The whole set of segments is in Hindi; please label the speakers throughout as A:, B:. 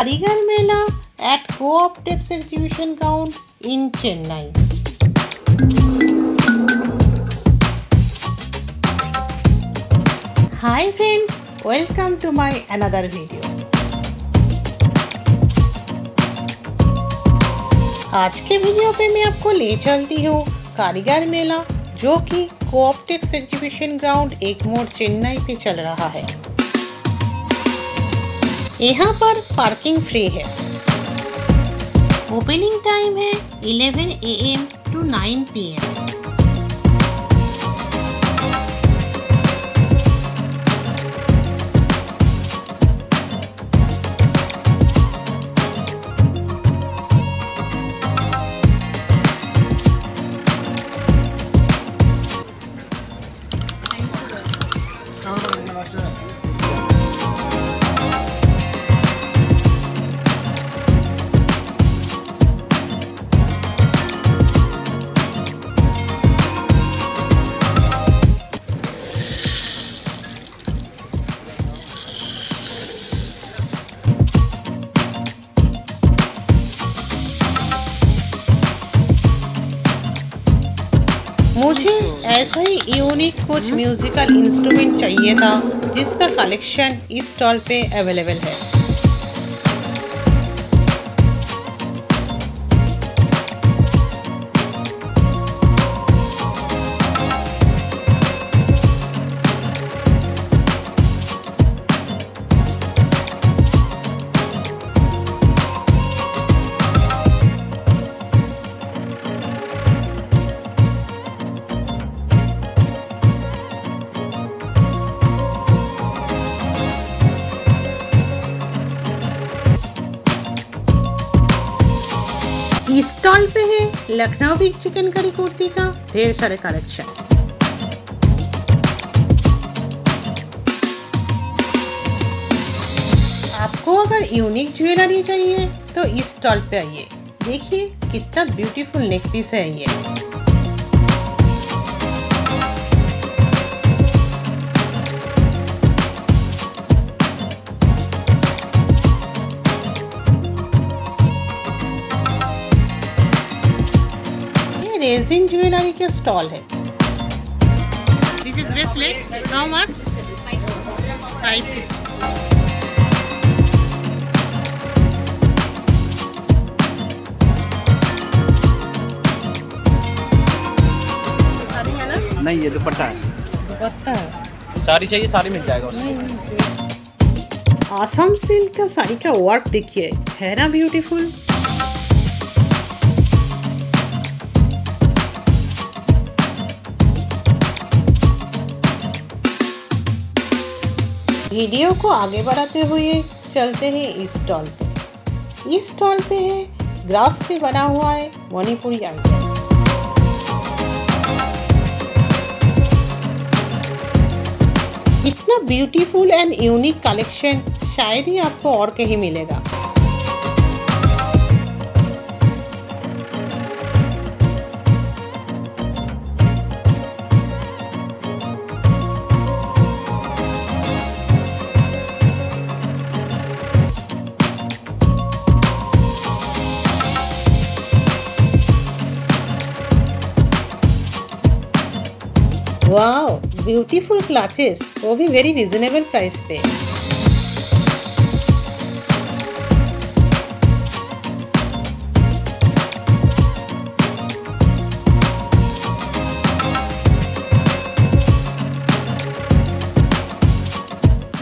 A: Karigar Mela at Co-optex exhibition ground in Chennai. Hi friends, welcome to my another video. आज के वीडियो पे मैं आपको ले चलती हूँ कारीगर मेला जो कि कोऑप्टिक्स एग्जीबिशन ग्राउंड एक मोड़ चेन्नई पे चल रहा है यहाँ पर पार्किंग फ्री है। ओपनिंग टाइम है 11 एम टू 9 पीएम मुझे ऐसा ही यूनिक कुछ म्यूजिकल इंस्ट्रूमेंट चाहिए था, जिसका कलेक्शन इस स्टॉल पे अवेलेबल है। स्टॉल पे है, लखनऊ भी चिकन करी कुर्ती का, ढेर सारे कलेक्शन आपको अगर यूनिक ज्वेलरी चाहिए तो इस स्टॉल पे आइए। देखिए कितना ब्यूटीफुल नेक पीस है ये। रेजिन ज्वेलरी के स्टॉल है। This is bracelet how much five
B: नहीं ये दुपट्टा है।
A: दुपट्टा है।
B: साड़ी चाहिए साड़ी मिल जाएगा उसमें।
A: आसम सिल्क का साड़ी का वर्क देखिए है ना ब्यूटीफुल वीडियो को आगे बढ़ाते हुए चलते हैं इस स्टॉल पे। इस स्टॉल पे है ग्रास से बना हुआ है, मणिपुरी आइटम। इतना ब्यूटीफुल एंड यूनिक कलेक्शन शायद ही आपको और कहीं मिलेगा। वाओ ब्यूटीफुल क्लाचेस वो भी वेरी रिजनेबल प्राइस पे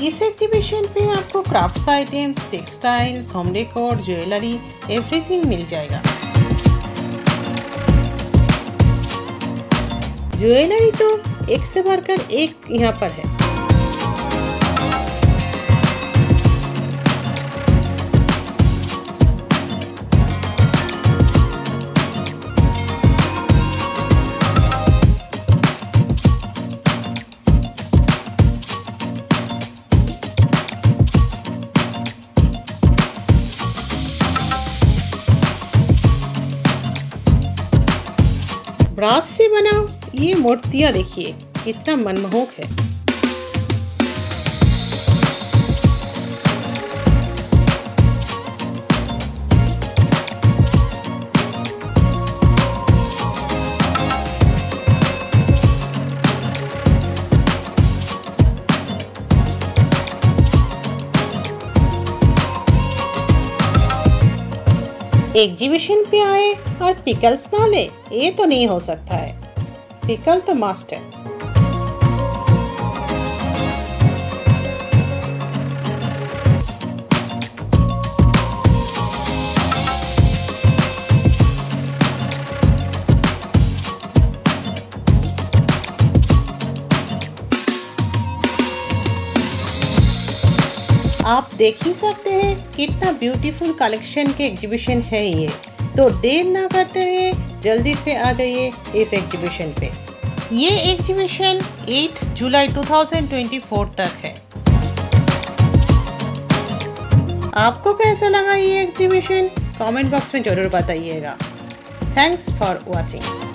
A: इस एग्जीबिशन पे आपको crafts items textiles home decor jewellery everything मिल जाएगा। ज्वेलरी तो एक से बढ़कर एक यहाँ पर है। ब्रास से बना ये मूर्तियाँ देखिए, कितना मनमोहक है। एग्जीबिशन पे आए और पिकल्स ना ले, ये तो नहीं हो सकता है। तो मस्ट है आप देख ही सकते हैं कितना ब्यूटीफुल कलेक्शन के एग्जीबिशन है ये। तो देर ना करते हुए जल्दी से आ जाइए इस एग्जीबिशन पे। ये एग्जीबिशन 8 जुलाई 2024 तक है। आपको कैसा लगा ये एग्जीबिशन कमेंट बॉक्स में ज़रूर बताइएगा। Thanks for watching